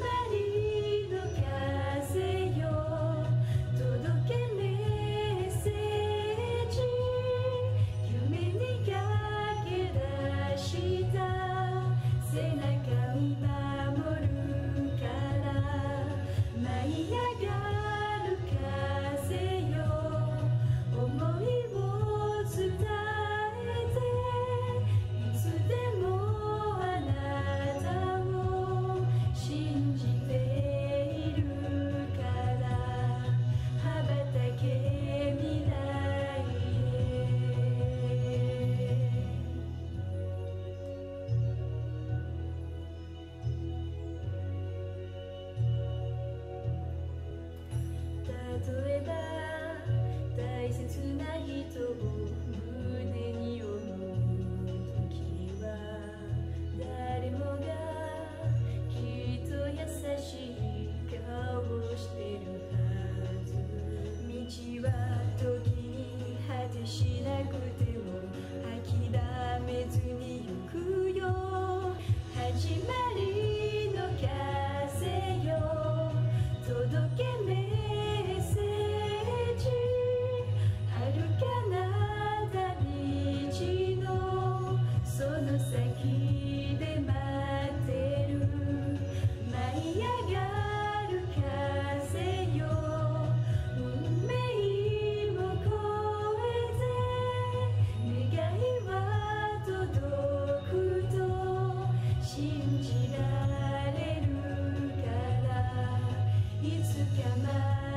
many to Yeah, man.